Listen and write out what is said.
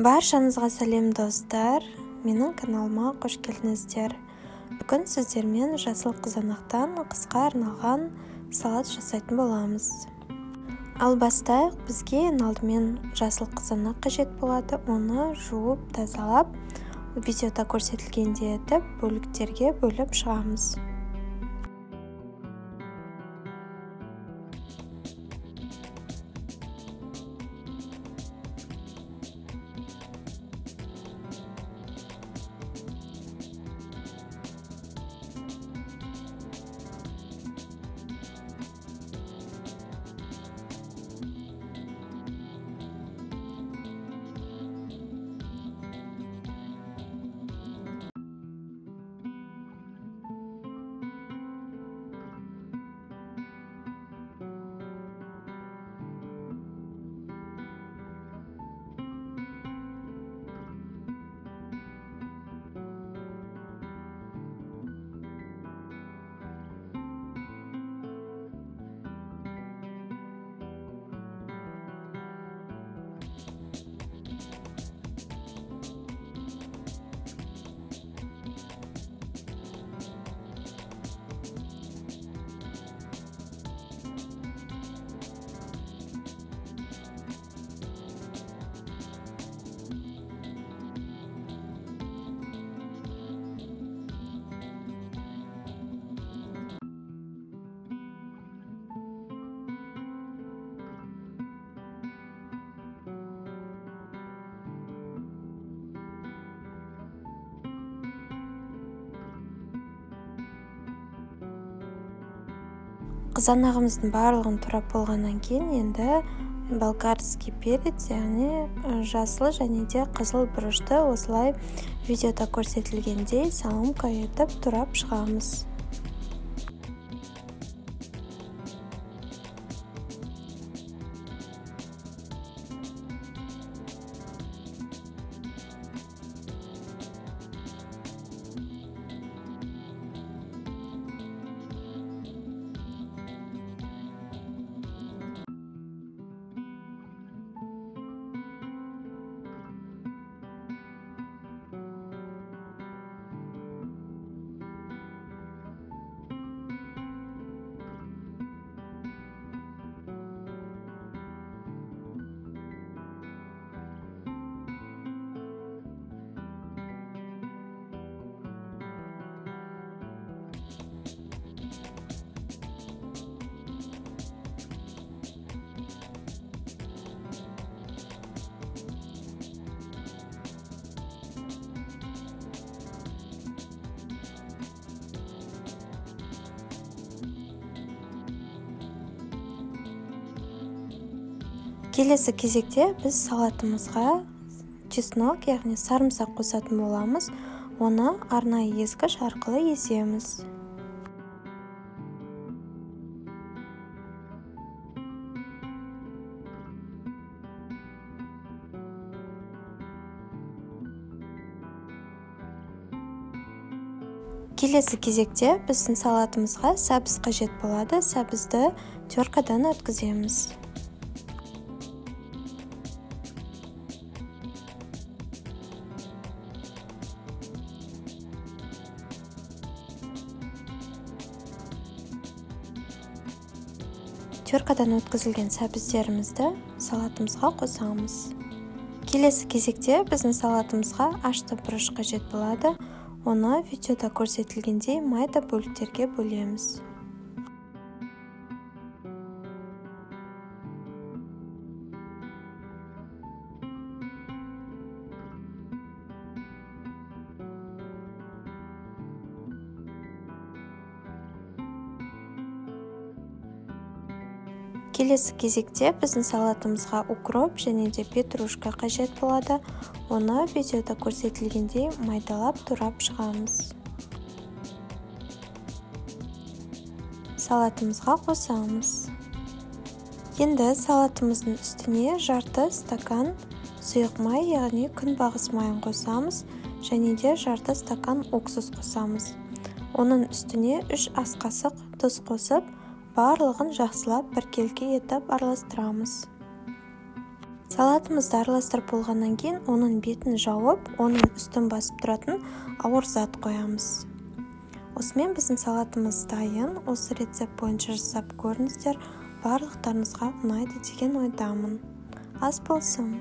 баршаңызға сәлем достар. Менің каналыма қош келдіңіздер. Бүгін сіздермен жасыл қызанақтан қысқа арналған салат жасайтын боламыз. Ал бастайық бізге ең алдымен жасыл қызанақ қажет болады. Оны жуып тазалап видеода көрсетілгендей етіп бөліктерге бөліп шығамыз. Қызанағымыздың барлығын турап болғаннан кейін енді болгарский перец яғни жасыл және де қызыл бұрышты осылай видеода көрсетілгендей соломка етіп турап шығамыз. Келесі кезекте біз салатымызға чеснок яғни сарымсақ қосатын боламыз. Оны арнайы езгіш арқылы еземіз келесі кезекте біздің салатымызға сәбіз қажет болады. Сәбізді теркадан өткіземіз. Теркадан өткізілген сәбіздерімізді салатымызға қосамыз. Келесі кезекте біздің салатымызға ашты бұрыш қажет болады. Оны видеода көрсетілгендей майда бөліктерге бөлеміз. Келесі кезекте біздің салатымызға укроп және де петрушка қажет болады. Оны видеода көрсетілгендей майдалап турап шығамыз. Салатымызға қосамыз. Енді салатымыздың үстіне жарты стакан сұйық май яғни күнбағыс майын қосамыз және де жарты стакан уксус қосамыз. Оның үстіне үш ас қасық тұз қосып барлығын жақсылап біркелкі етіп араластырамыз. Салатымызды араластырып болғаннан кейін оның бетін жауып оның үстін басып тұратын ауыр зат қоямыз. Осымен біздің салатымыз дайын. Осы рецепт бойынша жасап көріңіздер. Барлықтарыңызға ұнайды деген ойдамын. Ас болсын.